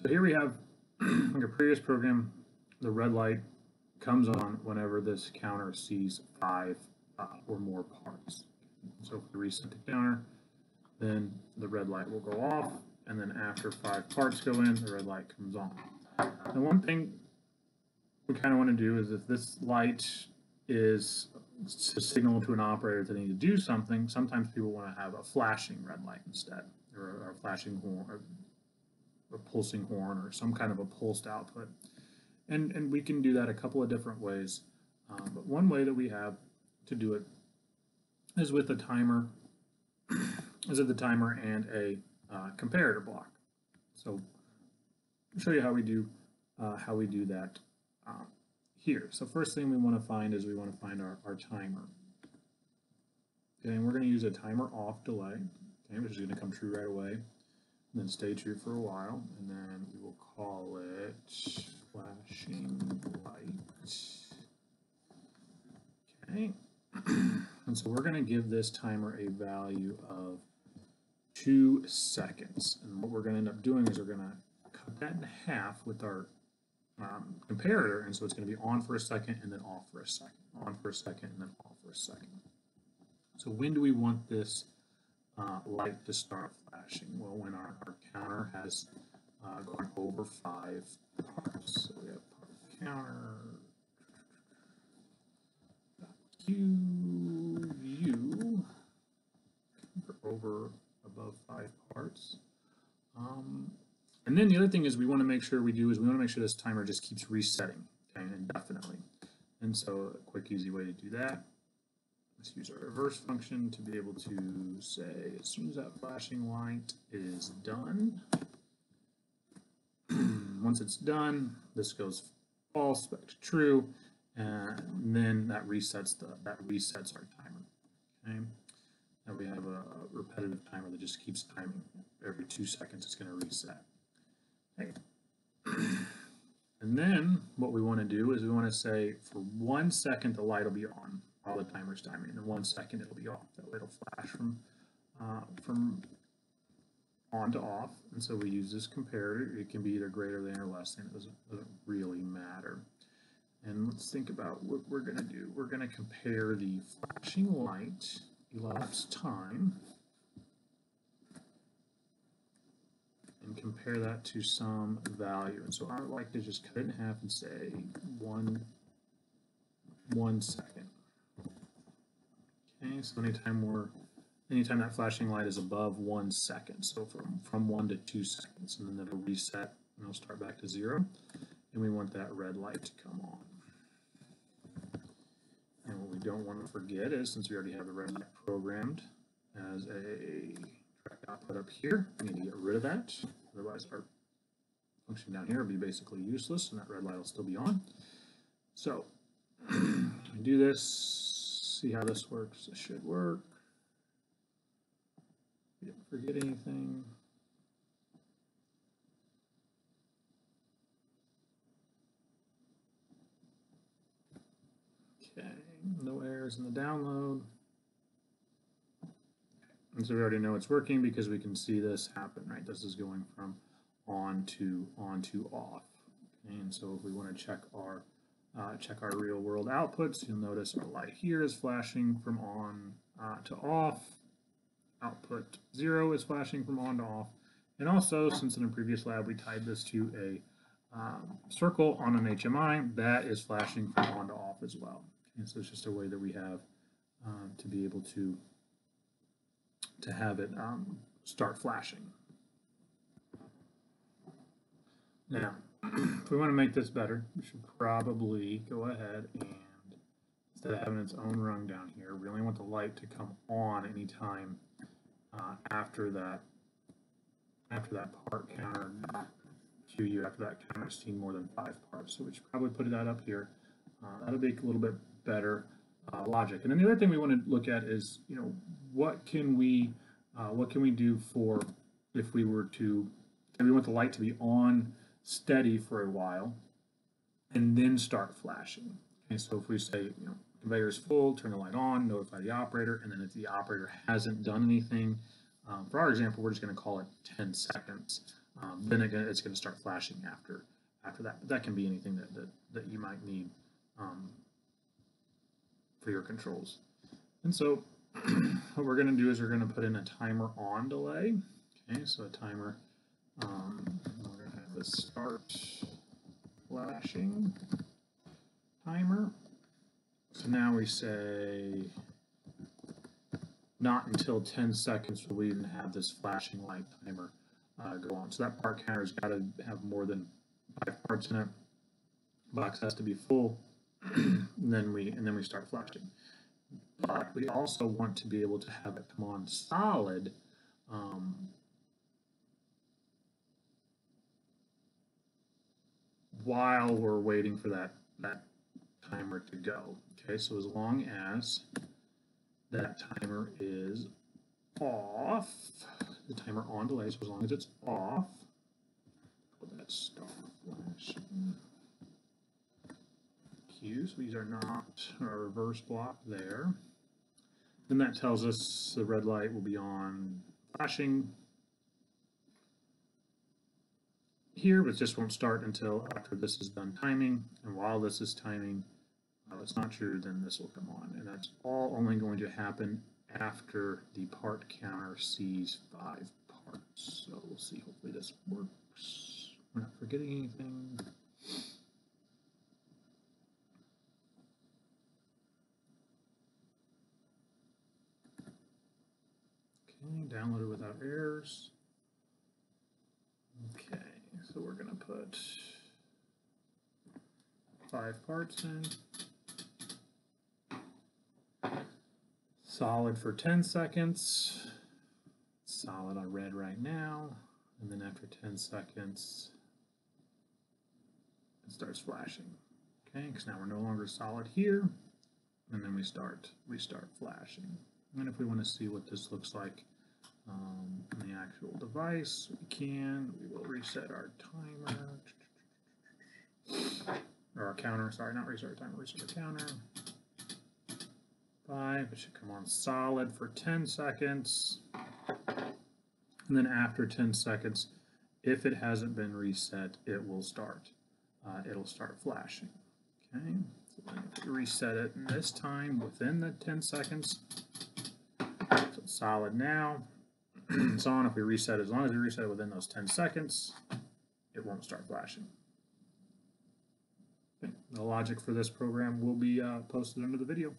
So here we have, like a previous program, the red light comes on whenever this counter sees five uh, or more parts. So if we reset the counter, then the red light will go off, and then after five parts go in, the red light comes on. And one thing we kind of want to do is if this light is to signal to an operator that they need to do something, sometimes people want to have a flashing red light instead, or a, flashing horn, or a pulsing horn, or some kind of a pulsed output. And, and we can do that a couple of different ways. Um, but one way that we have to do it is with a timer, is with the timer and a uh, comparator block. So I'll show you how we do uh, how we do that uh, here. So first thing we want to find is we want to find our, our timer. Okay, and we're going to use a timer off delay, okay, which is going to come true right away, and then stay true for a while, and then we will call it flashing light. Okay, and so we're going to give this timer a value of two seconds. And what we're going to end up doing is we're going to cut that in half with our um, comparator, and so it's going to be on for a second and then off for a second, on for a second and then off for a second. So when do we want this uh, light to start flashing? Well, when our, our counter has uh, gone over five parts. So we have part counter, Q, U, over above five parts. Um, and then the other thing is we want to make sure we do is we want to make sure this timer just keeps resetting okay, indefinitely. And so a quick easy way to do that, let's use our reverse function to be able to say as soon as that flashing light is done, once it's done, this goes false back to true, and then that resets the that resets our timer. Okay. Now we have a repetitive timer that just keeps timing. Every two seconds it's going to reset. Okay. And then what we want to do is we want to say for one second the light will be on while the timer's timing, and one second it'll be off. That way it'll flash from uh, from on to off. And so we use this comparator. It can be either greater than or less than. It doesn't, doesn't really matter. And let's think about what we're going to do. We're going to compare the flashing light elapsed time and compare that to some value. And so I would like to just cut it in half and say one, one second. Okay, so anytime we're, anytime that flashing light is above one second, so from, from one to two seconds, and then it'll reset and it'll start back to zero. And we want that red light to come on. And what we don't want to forget is, since we already have the red light programmed as a track output up here, we need to get rid of that. Otherwise, our function down here will be basically useless, and that red light will still be on. So, I do this, see how this works. This should work. We didn't forget anything. Okay, no errors in the download. And so we already know it's working because we can see this happen, right? This is going from on to on to off. Okay, and so if we want to check our uh, check our real world outputs, you'll notice our light here is flashing from on uh, to off. Output zero is flashing from on to off. And also, since in a previous lab we tied this to a um, circle on an HMI, that is flashing from on to off as well. So it's just a way that we have um, to be able to to have it um, start flashing. Now, if we want to make this better, we should probably go ahead and instead of having its own rung down here, we only want the light to come on anytime uh, after that after that part counter QU after that counter has seen more than five parts. So we should probably put that up here. Uh, that'll be a little bit better uh, logic. And then the other thing we want to look at is, you know, what can we, uh, what can we do for if we were to, if we want the light to be on steady for a while and then start flashing. Okay, so if we say, you know, conveyor is full, turn the light on, notify the operator, and then if the operator hasn't done anything, um, for our example, we're just going to call it 10 seconds. um, then it, it's going to start flashing after after that. But that can be anything that, that, that you might need um, for your controls. And so what we're going to do is we're going to put in a timer on delay. Okay, so a timer, the start flashing timer. So now we say not until 10 seconds will we even have this flashing light timer uh, go on. So that part counter's got to have more than five parts in it. Box has to be full, and then we and then we start flashing. But we also want to be able to have it come on solid. Um, while we're waiting for that that timer to go. Okay, so as long as that timer is off, the timer on delay, so as long as it's off, put that start flashing. Cues, these are not a reverse block there. Then that tells us the red light will be on flashing here, but this won't start until after this is done timing. And while this is timing, uh, it's not true, then this will come on. And that's all only going to happen after the part counter sees five parts. So we'll see, hopefully this works. We're not forgetting anything. Okay, downloaded without errors. So we're gonna put five parts in. Solid for 10 seconds. Solid on red right now. And then after 10 seconds, it starts flashing. Okay, because now we're no longer solid here. And then we start, we start flashing. And if we want to see what this looks like um, on the actual device, we can. We will reset our timer. Or our counter, sorry, not reset our timer, reset our counter. Five, it should come on solid for 10 seconds. And then after 10 seconds, if it hasn't been reset, it will start. Uh, it'll start flashing. Okay, so reset it in this time within the 10 seconds, so solid now. It's on. If we reset, as long as we reset it within those 10 seconds, it won't start flashing. Okay. The logic for this program will be uh, posted under the video.